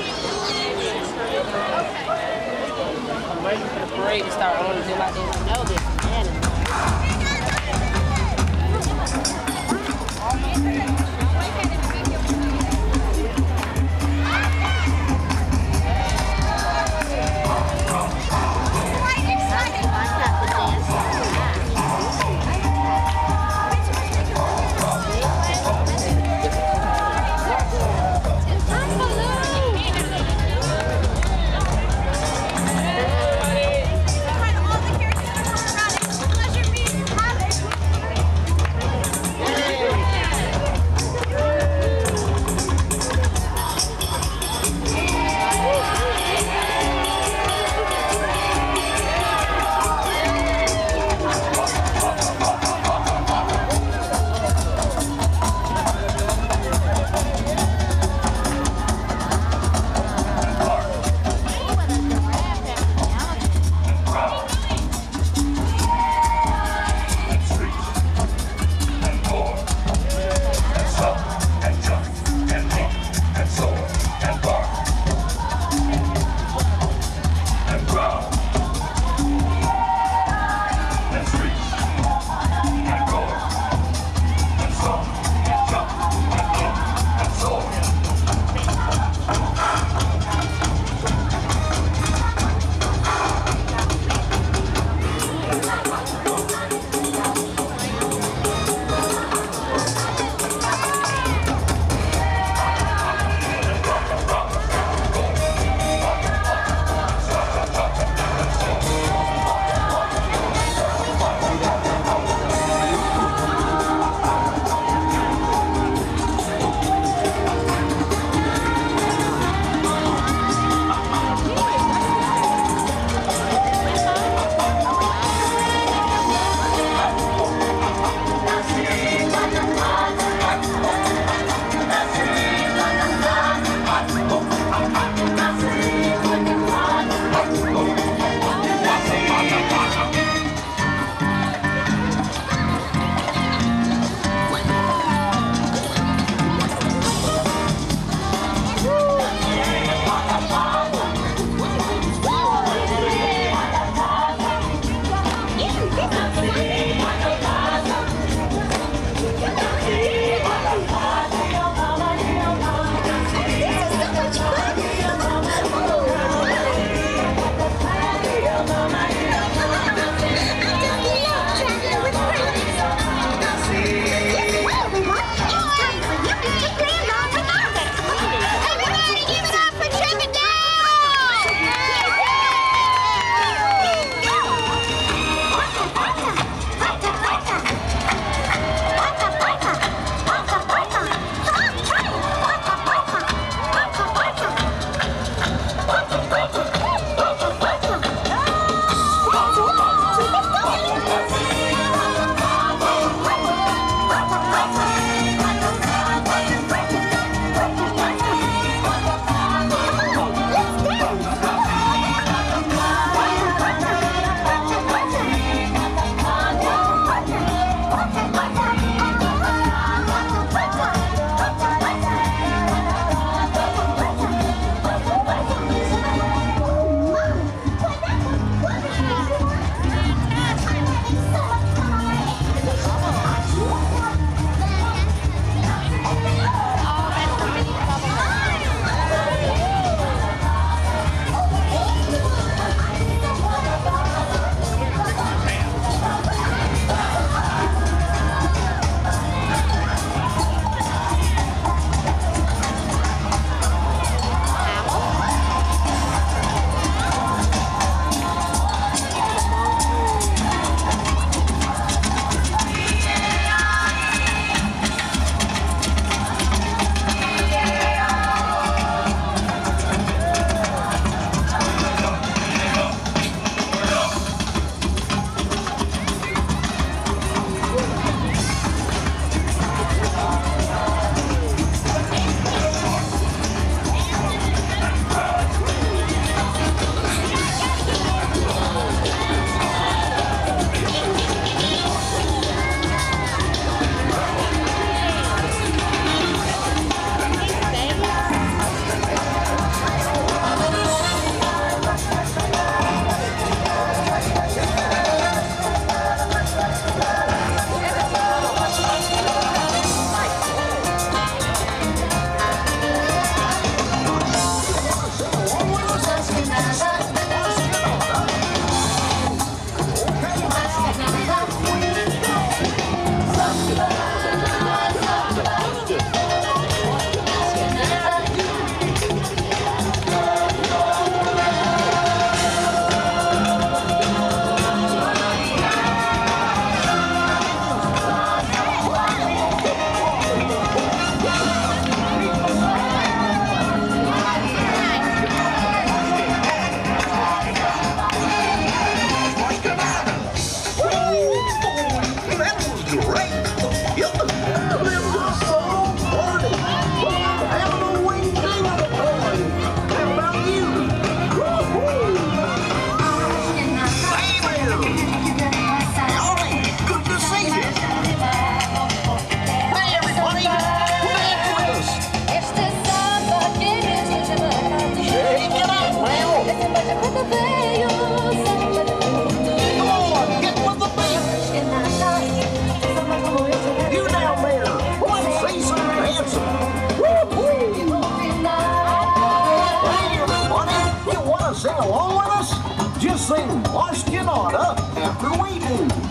I'm ready for the parade to start. To do dance. this. sing Lost in Order after we do.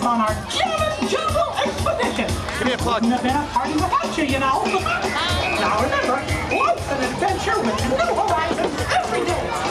us on our Jam and Jungle expedition. Give me a plug. Wouldn't have been a party without you, you know. now remember, life's an adventure with new horizons every day.